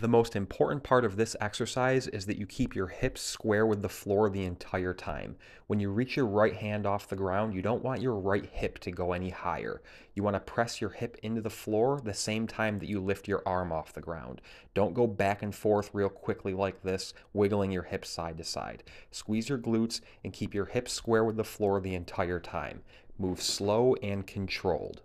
The most important part of this exercise is that you keep your hips square with the floor the entire time. When you reach your right hand off the ground, you don't want your right hip to go any higher. You want to press your hip into the floor the same time that you lift your arm off the ground. Don't go back and forth real quickly like this, wiggling your hips side to side. Squeeze your glutes and keep your hips square with the floor the entire time. Move slow and controlled.